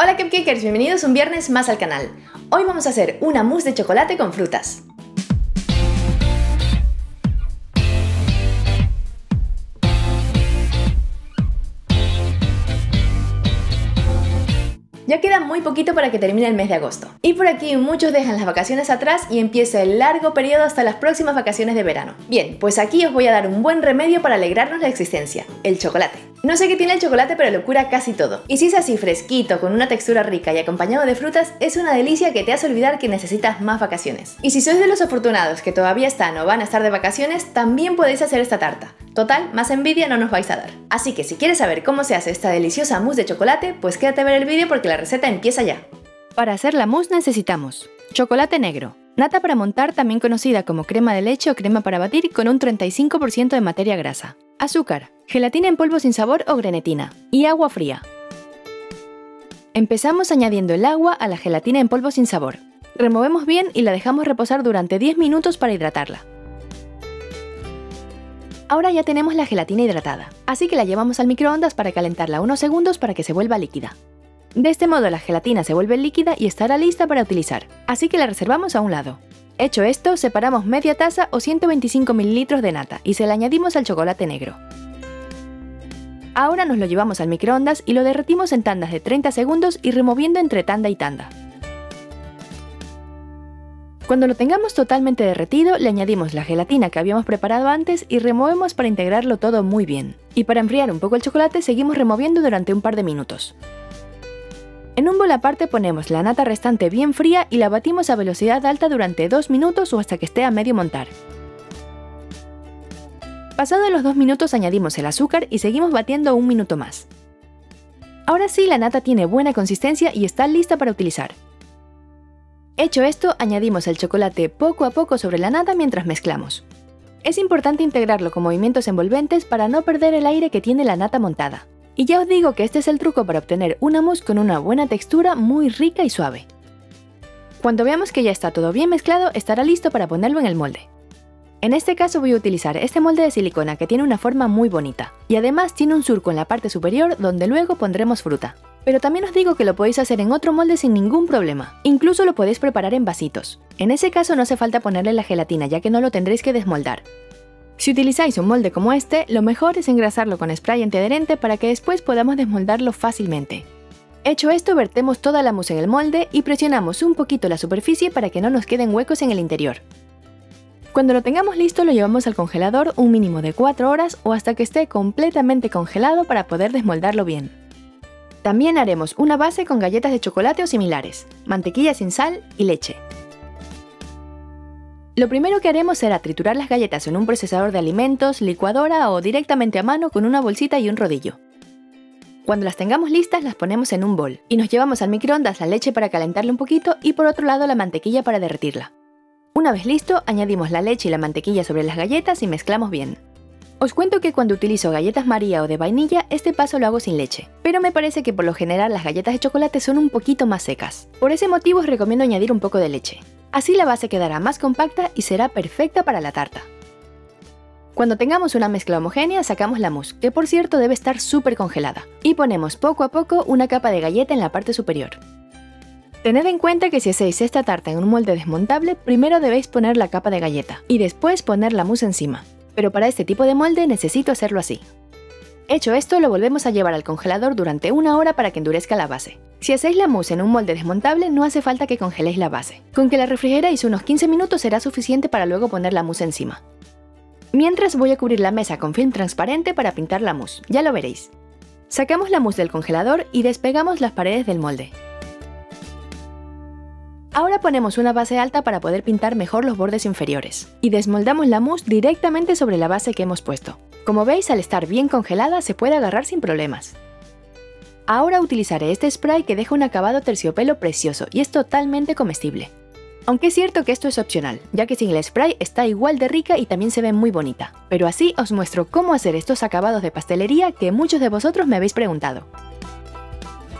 Hola Cupcakers, bienvenidos un viernes más al canal. Hoy vamos a hacer una mousse de chocolate con frutas. Ya queda muy poquito para que termine el mes de agosto. Y por aquí muchos dejan las vacaciones atrás y empieza el largo periodo hasta las próximas vacaciones de verano. Bien, pues aquí os voy a dar un buen remedio para alegrarnos la existencia, el chocolate. No sé qué tiene el chocolate, pero lo cura casi todo. Y si es así fresquito, con una textura rica y acompañado de frutas, es una delicia que te hace olvidar que necesitas más vacaciones. Y si sois de los afortunados que todavía están o van a estar de vacaciones, también podéis hacer esta tarta. Total, más envidia no nos vais a dar. Así que si quieres saber cómo se hace esta deliciosa mousse de chocolate, pues quédate a ver el vídeo porque la receta empieza ya. Para hacer la mousse necesitamos chocolate negro, nata para montar también conocida como crema de leche o crema para batir con un 35% de materia grasa, azúcar, gelatina en polvo sin sabor o grenetina y agua fría. Empezamos añadiendo el agua a la gelatina en polvo sin sabor. Removemos bien y la dejamos reposar durante 10 minutos para hidratarla. Ahora ya tenemos la gelatina hidratada, así que la llevamos al microondas para calentarla unos segundos para que se vuelva líquida. De este modo la gelatina se vuelve líquida y estará lista para utilizar, así que la reservamos a un lado. Hecho esto, separamos media taza o 125 ml de nata y se la añadimos al chocolate negro. Ahora nos lo llevamos al microondas y lo derretimos en tandas de 30 segundos y removiendo entre tanda y tanda. Cuando lo tengamos totalmente derretido, le añadimos la gelatina que habíamos preparado antes y removemos para integrarlo todo muy bien. Y para enfriar un poco el chocolate seguimos removiendo durante un par de minutos. En un bol aparte ponemos la nata restante bien fría y la batimos a velocidad alta durante 2 minutos o hasta que esté a medio montar. Pasados los 2 minutos añadimos el azúcar y seguimos batiendo un minuto más. Ahora sí la nata tiene buena consistencia y está lista para utilizar. Hecho esto, añadimos el chocolate poco a poco sobre la nata mientras mezclamos. Es importante integrarlo con movimientos envolventes para no perder el aire que tiene la nata montada. Y ya os digo que este es el truco para obtener una mousse con una buena textura muy rica y suave. Cuando veamos que ya está todo bien mezclado, estará listo para ponerlo en el molde. En este caso voy a utilizar este molde de silicona que tiene una forma muy bonita, y además tiene un surco en la parte superior donde luego pondremos fruta. Pero también os digo que lo podéis hacer en otro molde sin ningún problema. Incluso lo podéis preparar en vasitos. En ese caso no hace falta ponerle la gelatina ya que no lo tendréis que desmoldar. Si utilizáis un molde como este, lo mejor es engrasarlo con spray antiadherente para que después podamos desmoldarlo fácilmente. Hecho esto, vertemos toda la mousse en el molde y presionamos un poquito la superficie para que no nos queden huecos en el interior. Cuando lo tengamos listo lo llevamos al congelador un mínimo de 4 horas o hasta que esté completamente congelado para poder desmoldarlo bien. También haremos una base con galletas de chocolate o similares, mantequilla sin sal y leche. Lo primero que haremos será triturar las galletas en un procesador de alimentos, licuadora o directamente a mano con una bolsita y un rodillo. Cuando las tengamos listas las ponemos en un bol y nos llevamos al microondas la leche para calentarla un poquito y por otro lado la mantequilla para derretirla. Una vez listo, añadimos la leche y la mantequilla sobre las galletas y mezclamos bien. Os cuento que cuando utilizo galletas María o de vainilla, este paso lo hago sin leche, pero me parece que por lo general las galletas de chocolate son un poquito más secas. Por ese motivo os recomiendo añadir un poco de leche. Así la base quedará más compacta y será perfecta para la tarta. Cuando tengamos una mezcla homogénea, sacamos la mousse, que por cierto debe estar súper congelada, y ponemos poco a poco una capa de galleta en la parte superior. Tened en cuenta que si hacéis esta tarta en un molde desmontable, primero debéis poner la capa de galleta y después poner la mousse encima pero para este tipo de molde necesito hacerlo así. Hecho esto, lo volvemos a llevar al congelador durante una hora para que endurezca la base. Si hacéis la mousse en un molde desmontable, no hace falta que congeléis la base. Con que la refrigeréis unos 15 minutos será suficiente para luego poner la mousse encima. Mientras voy a cubrir la mesa con film transparente para pintar la mousse, ya lo veréis. Sacamos la mousse del congelador y despegamos las paredes del molde. Ahora ponemos una base alta para poder pintar mejor los bordes inferiores. Y desmoldamos la mousse directamente sobre la base que hemos puesto. Como veis, al estar bien congelada se puede agarrar sin problemas. Ahora utilizaré este spray que deja un acabado terciopelo precioso y es totalmente comestible. Aunque es cierto que esto es opcional, ya que sin el spray está igual de rica y también se ve muy bonita. Pero así os muestro cómo hacer estos acabados de pastelería que muchos de vosotros me habéis preguntado.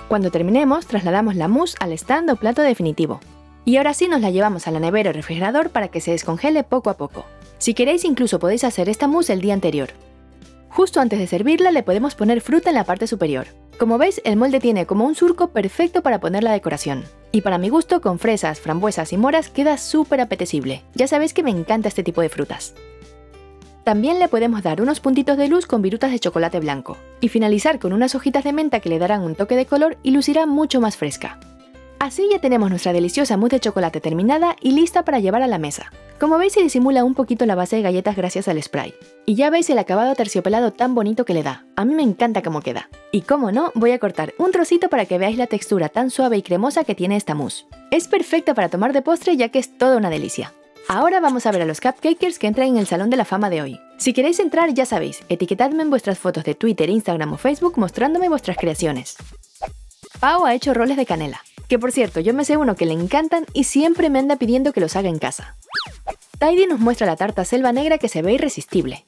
Cuando terminemos, trasladamos la mousse al stand o plato definitivo. Y ahora sí nos la llevamos a la nevera o refrigerador para que se descongele poco a poco. Si queréis incluso podéis hacer esta mousse el día anterior. Justo antes de servirla le podemos poner fruta en la parte superior. Como veis, el molde tiene como un surco perfecto para poner la decoración. Y para mi gusto, con fresas, frambuesas y moras queda súper apetecible. Ya sabéis que me encanta este tipo de frutas. También le podemos dar unos puntitos de luz con virutas de chocolate blanco. Y finalizar con unas hojitas de menta que le darán un toque de color y lucirá mucho más fresca. Así ya tenemos nuestra deliciosa mousse de chocolate terminada y lista para llevar a la mesa. Como veis se disimula un poquito la base de galletas gracias al spray. Y ya veis el acabado terciopelado tan bonito que le da. A mí me encanta cómo queda. Y como no, voy a cortar un trocito para que veáis la textura tan suave y cremosa que tiene esta mousse. Es perfecta para tomar de postre ya que es toda una delicia. Ahora vamos a ver a los cupcakers que entran en el Salón de la Fama de hoy. Si queréis entrar, ya sabéis, etiquetadme en vuestras fotos de Twitter, Instagram o Facebook mostrándome vuestras creaciones. Pau ha hecho roles de canela. Que por cierto, yo me sé uno que le encantan y siempre me anda pidiendo que los haga en casa. Tidy nos muestra la tarta selva negra que se ve irresistible.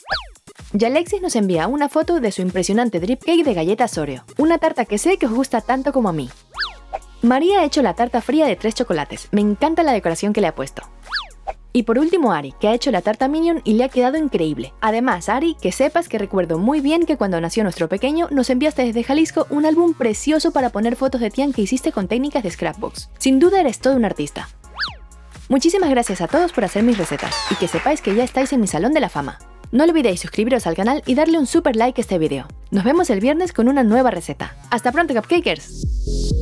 Y Alexis nos envía una foto de su impresionante drip cake de galletas Oreo, una tarta que sé que os gusta tanto como a mí. María ha hecho la tarta fría de tres chocolates, me encanta la decoración que le ha puesto. Y por último Ari, que ha hecho la tarta Minion y le ha quedado increíble. Además, Ari, que sepas que recuerdo muy bien que cuando nació nuestro pequeño nos enviaste desde Jalisco un álbum precioso para poner fotos de Tian que hiciste con técnicas de scrapbox. Sin duda eres todo un artista. Muchísimas gracias a todos por hacer mis recetas y que sepáis que ya estáis en mi salón de la fama. No olvidéis suscribiros al canal y darle un super like a este video. Nos vemos el viernes con una nueva receta. ¡Hasta pronto, cupcakers!